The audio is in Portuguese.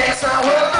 nessa rolada.